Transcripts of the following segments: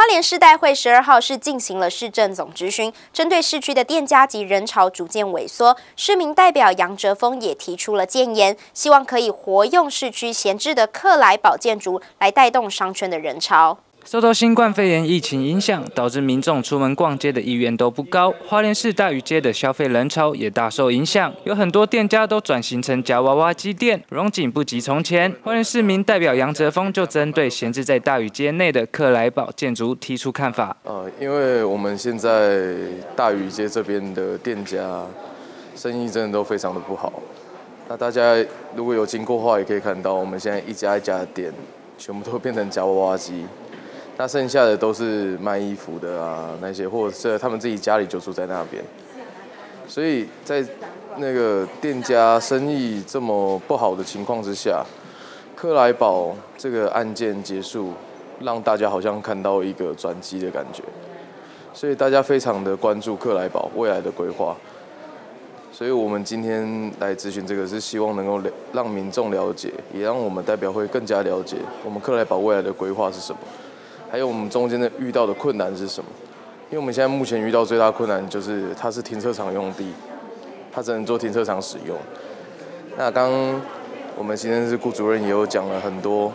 花莲市代会十二号是进行了市政总咨询，针对市区的店家及人潮逐渐萎缩，市民代表杨哲峰也提出了建言，希望可以活用市区闲置的克莱堡建筑来带动商圈的人潮。受到新冠肺炎疫情影响，导致民众出门逛街的意愿都不高。花莲市大屿街的消费人潮也大受影响，有很多店家都转型成夹娃娃机店，荣景不及从前。花莲市民代表杨哲峰就针对闲置在大屿街内的克莱堡建筑提出看法。呃，因为我们现在大屿街这边的店家生意真的都非常的不好。那大家如果有经过的话，也可以看到，我们现在一家一家的店全部都变成夹娃娃机。那剩下的都是卖衣服的啊，那些或者是他们自己家里就住在那边，所以在那个店家生意这么不好的情况之下，克莱堡这个案件结束，让大家好像看到一个转机的感觉，所以大家非常的关注克莱堡未来的规划，所以我们今天来咨询这个，是希望能够让民众了解，也让我们代表会更加了解我们克莱堡未来的规划是什么。还有我们中间的遇到的困难是什么？因为我们现在目前遇到最大困难就是它是停车场用地，它只能做停车场使用。那刚我们行政室顾主任也有讲了很多，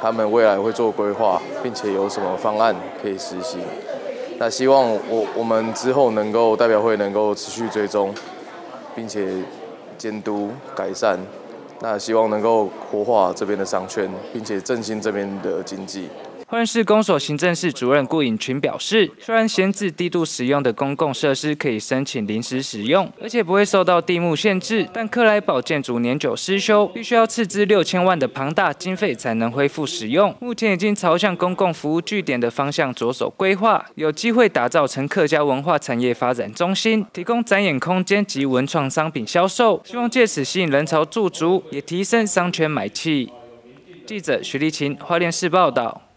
他们未来会做规划，并且有什么方案可以实行。那希望我我们之后能够代表会能够持续追踪，并且监督改善。那希望能够活化这边的商圈，并且振兴这边的经济。花莲市公所行政室主任顾颖群表示，虽然闲置低度使用的公共设施可以申请临时使用，而且不会受到地目限制，但克莱堡建筑年久失修，必须要斥资六千万的庞大经费才能恢复使用。目前已经朝向公共服务据点的方向着手规划，有机会打造成客家文化产业发展中心，提供展演空间及文创商品销售，希望借此吸引人潮驻足，也提升商圈买气。记者徐立琴，花莲市报道。